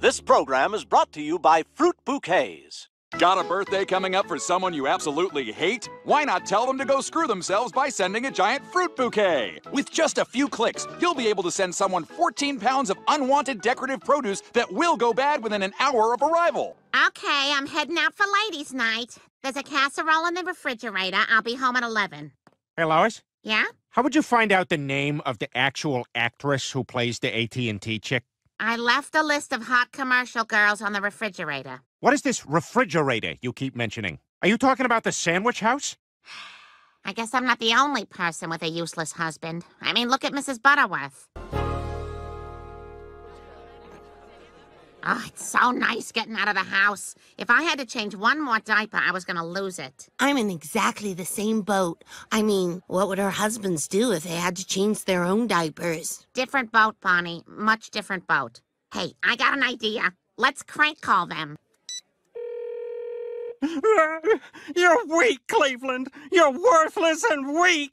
This program is brought to you by Fruit Bouquets. Got a birthday coming up for someone you absolutely hate? Why not tell them to go screw themselves by sending a giant fruit bouquet? With just a few clicks, you'll be able to send someone 14 pounds of unwanted decorative produce that will go bad within an hour of arrival. Okay, I'm heading out for ladies' night. There's a casserole in the refrigerator. I'll be home at 11. Hey, Lois, Yeah? how would you find out the name of the actual actress who plays the AT&T chick? I left a list of hot commercial girls on the refrigerator. What is this refrigerator you keep mentioning? Are you talking about the sandwich house? I guess I'm not the only person with a useless husband. I mean, look at Mrs. Butterworth. Oh, it's so nice getting out of the house. If I had to change one more diaper, I was gonna lose it. I'm in exactly the same boat. I mean, what would our husbands do if they had to change their own diapers? Different boat, Bonnie. Much different boat. Hey, I got an idea. Let's crank call them. You're weak, Cleveland. You're worthless and weak.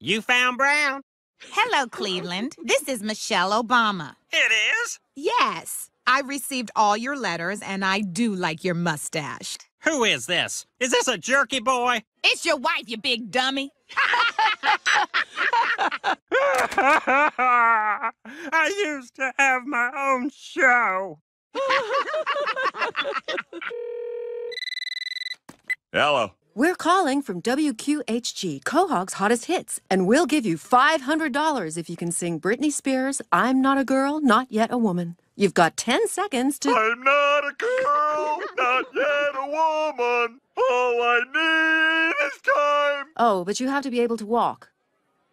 You found Brown? Hello, Cleveland. This is Michelle Obama. It is? Yes, I received all your letters and I do like your mustache. Who is this? Is this a jerky boy? It's your wife, you big dummy. I used to have my own show. Hello. We're calling from WQHG, Quahog's hottest hits, and we'll give you $500 if you can sing Britney Spears' I'm Not a Girl, Not Yet a Woman. You've got 10 seconds to. I'm not a girl, not yet a woman. All I need is time. Oh, but you have to be able to walk.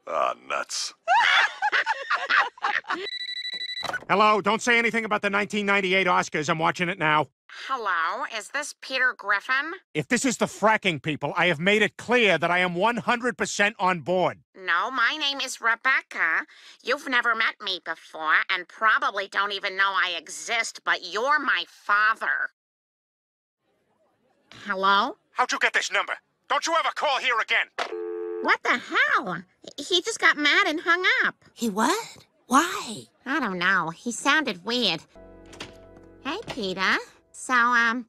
Ah, nuts. Hello, don't say anything about the 1998 Oscars. I'm watching it now. Hello, is this Peter Griffin? If this is the fracking people, I have made it clear that I am 100% on board. No, my name is Rebecca. You've never met me before and probably don't even know I exist, but you're my father. Hello? How'd you get this number? Don't you ever call here again. What the hell? He just got mad and hung up. He what? Why? I don't know. He sounded weird. Hey, Peter. So, um,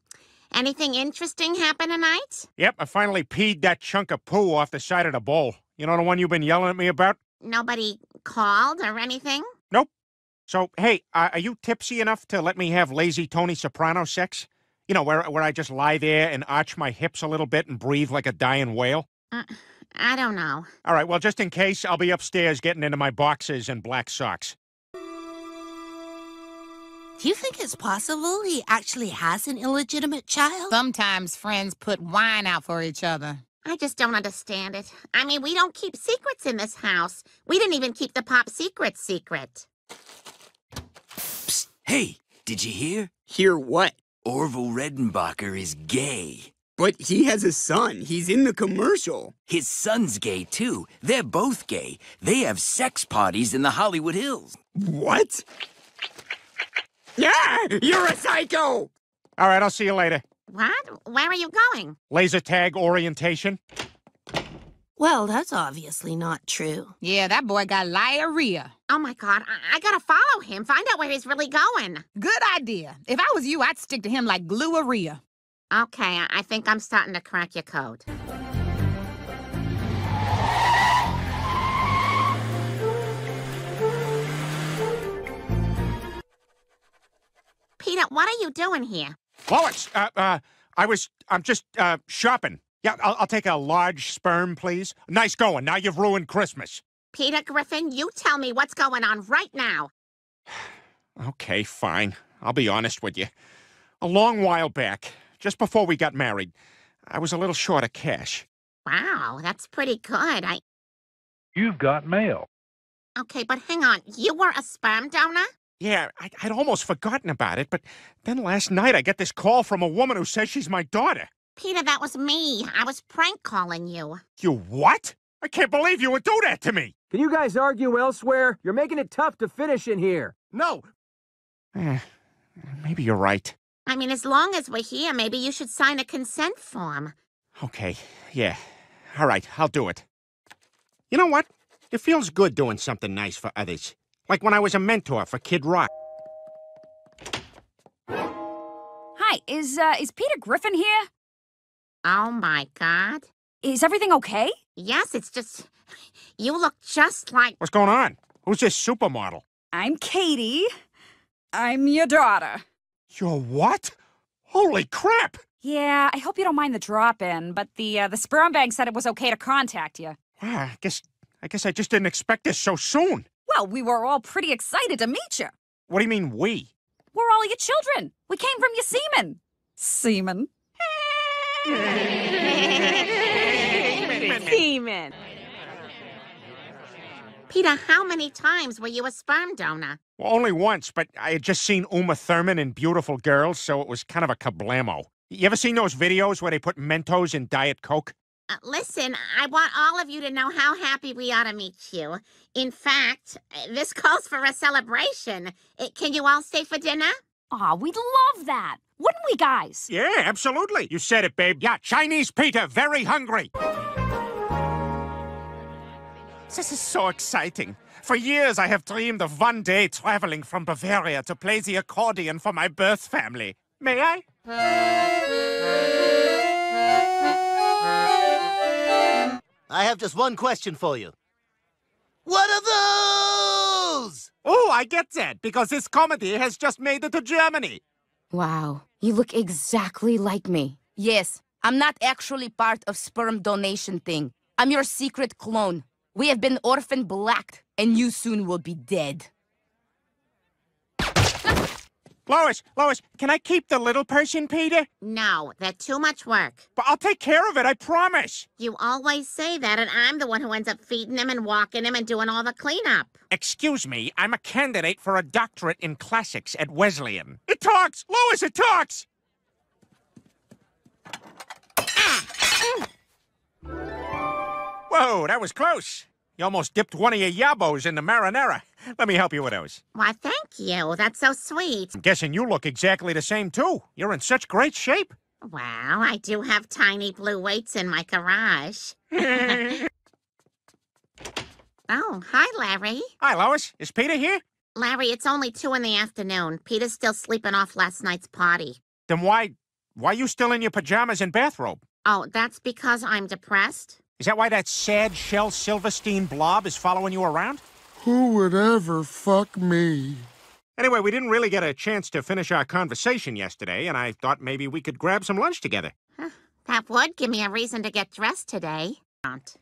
anything interesting happen tonight? Yep, I finally peed that chunk of poo off the side of the bowl. You know the one you've been yelling at me about? Nobody called or anything? Nope. So, hey, uh, are you tipsy enough to let me have lazy Tony Soprano sex? You know, where, where I just lie there and arch my hips a little bit and breathe like a dying whale? Uh, I don't know. All right, well, just in case, I'll be upstairs getting into my boxes and black socks. Do you think it's possible he actually has an illegitimate child? Sometimes friends put wine out for each other. I just don't understand it. I mean, we don't keep secrets in this house. We didn't even keep the pop secret secret. Psst, hey, did you hear? Hear what? Orville Redenbacher is gay. But he has a son. He's in the commercial. His son's gay, too. They're both gay. They have sex parties in the Hollywood Hills. What? Yeah, you're a psycho! All right, I'll see you later. What? Where are you going? Laser tag orientation. Well, that's obviously not true. Yeah, that boy got diarrhea. Oh my god, I, I gotta follow him, find out where he's really going. Good idea. If I was you, I'd stick to him like glueria. Okay, I, think I'm starting to crack your code. Peter, what are you doing here? Lois, uh, uh, I was, I'm just, uh, shopping. Yeah, I'll, I'll take a large sperm, please. Nice going. Now you've ruined Christmas. Peter Griffin, you tell me what's going on right now. Okay, fine. I'll be honest with you. A long while back, just before we got married, I was a little short of cash. Wow, that's pretty good. I You've got mail. Okay, but hang on. You were a sperm donor? Yeah, I, I'd almost forgotten about it, but then last night I get this call from a woman who says she's my daughter. Peter, that was me. I was prank calling you. You what? I can't believe you would do that to me. Can you guys argue elsewhere? You're making it tough to finish in here. No. Eh, maybe you're right. I mean, as long as we're here, maybe you should sign a consent form. Okay, yeah. All right, I'll do it. You know what? It feels good doing something nice for others. Like when I was a mentor for Kid Rock. Hi, is uh, is Peter Griffin here? Oh my god. Is everything okay? Yes, it's just. You look just like. What's going on? Who's this supermodel? I'm Katie. I'm your daughter. You're what? Holy crap! Yeah, I hope you don't mind the drop-in, but the uh, the sperm bank said it was okay to contact you. Wow, I guess I guess I just didn't expect this so soon. Well, we were all pretty excited to meet you. What do you mean we? We're all your children. We came from your semen. Semen. Semen. Peter, how many times were you a sperm donor? Well, only once, but I had just seen Uma Thurman in Beautiful Girls, so it was kind of a kablamo. You ever seen those videos where they put Mentos in Diet Coke? Uh, listen, I want all of you to know how happy we are to meet you. In fact, uh, this calls for a celebration. Uh, can you all stay for dinner? Aw, we'd love that. Wouldn't we, guys? Yeah, absolutely. You said it, babe. Yeah, Chinese Peter, very hungry. This is so exciting. For years, I have dreamed of one day traveling from Bavaria to play the accordion for my birth family. May I? I have just one question for you. What are those? Oh, I get that, because this comedy has just made it to Germany. Wow, you look exactly like me. Yes, I'm not actually part of sperm donation thing. I'm your secret clone. We have been orphan blacked, and you soon will be dead. Lois, Lois, can I keep the little person, Peter? No, they're too much work. But I'll take care of it, I promise. You always say that, and I'm the one who ends up feeding him and walking him and doing all the cleanup. Excuse me, I'm a candidate for a doctorate in classics at Wesleyan. It talks! Lois, it talks! Ah, mm. Whoa, that was close. You almost dipped one of your yabos in the marinara. Let me help you with those. Why, thank you. That's so sweet. I'm guessing you look exactly the same, too. You're in such great shape. Well, I do have tiny blue weights in my garage. oh, hi, Larry. Hi, Lois. Is Peter here? Larry, it's only two in the afternoon. Peter's still sleeping off last night's party. Then why... why are you still in your pajamas and bathrobe? Oh, that's because I'm depressed? Is that why that sad Shel Silverstein blob is following you around? Who would ever fuck me? Anyway, we didn't really get a chance to finish our conversation yesterday, and I thought maybe we could grab some lunch together. That would give me a reason to get dressed today. Aunt.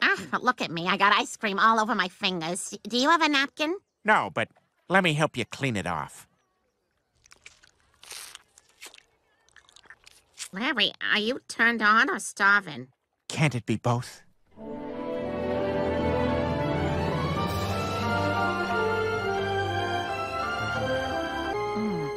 Ah, but look at me. I got ice cream all over my fingers. Do you have a napkin? No, but let me help you clean it off. Larry, are you turned on or starving? Can't it be both? Mm.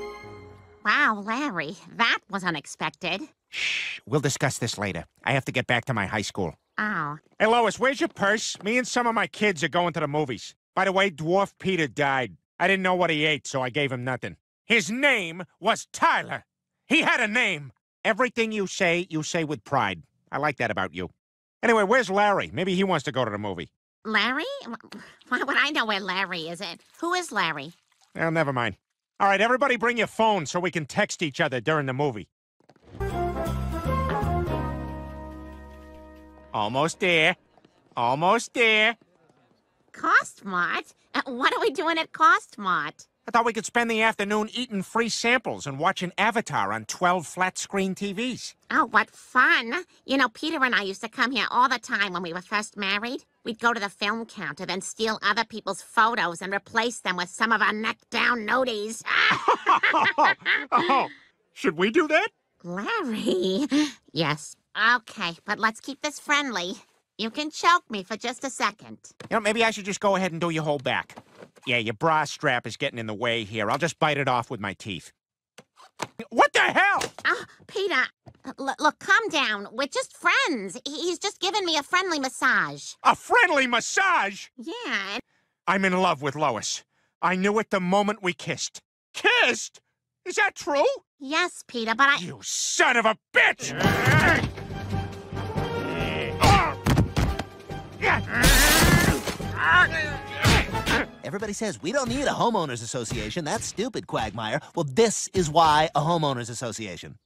Wow, Larry, that was unexpected. Shh, we'll discuss this later. I have to get back to my high school. Oh. Hey, Lois, where's your purse? Me and some of my kids are going to the movies. By the way, Dwarf Peter died. I didn't know what he ate, so I gave him nothing. His name was Tyler. He had a name. Everything you say, you say with pride. I like that about you. Anyway, where's Larry? Maybe he wants to go to the movie. Larry? Why would I know where Larry is? It? Who is Larry? Well, never mind. All right, everybody bring your phone so we can text each other during the movie. Almost there. Almost there. Cost Mart? Uh, what are we doing at Cost Mart? I thought we could spend the afternoon eating free samples and watching Avatar on 12 flat screen TVs. Oh, what fun. You know, Peter and I used to come here all the time when we were first married. We'd go to the film counter, then steal other people's photos and replace them with some of our neck down noties. oh, should we do that? Larry. Yes. Okay, but let's keep this friendly. You can choke me for just a second. You know, maybe I should just go ahead and do your whole back. Yeah, your bra strap is getting in the way here. I'll just bite it off with my teeth. What the hell? Oh, Peter, uh, l- look, calm down. We're just friends. He's just giving me a friendly massage. A friendly massage? Yeah. I'm in love with Lois. I knew it the moment we kissed. Kissed? Is that true? Yes, Peter, but I. You son of a bitch! Ah! Everybody says we don't need a homeowners association. That's stupid, Quagmire. Well, this is why a homeowners association.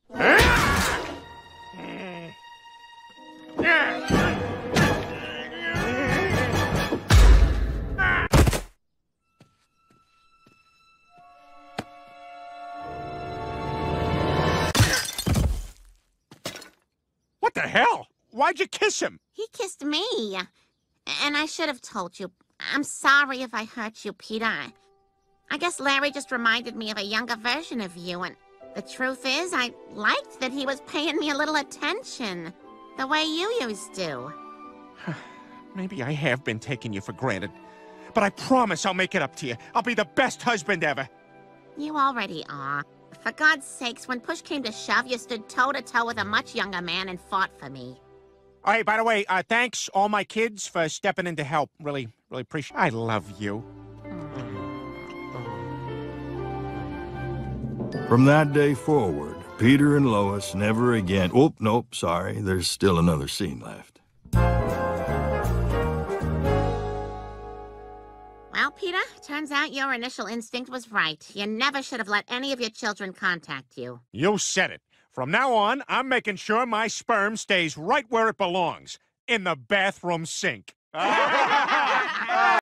What the hell? Why'd you kiss him? He kissed me. And I should have told you. I'm sorry if I hurt you, Peter. I, guess Larry just reminded me of a younger version of you, and the truth is, I liked that he was paying me a little attention. The way you used to. Maybe I have been taking you for granted. But I promise I'll make it up to you. I'll be the best husband ever. You already are. For God's sakes, when push came to shove, you stood toe to toe with a much younger man and fought for me. Oh, hey, by the way, uh, thanks all my kids for stepping in to help. Really, really appreciate I love you. From that day forward, Peter and Lois never again. Oh, nope, sorry. There's still another scene left. Well, Peter, turns out your initial instinct was right. You never should have let any of your children contact you. You said it. From now on, I'm making sure my sperm stays right where it belongs in the bathroom sink.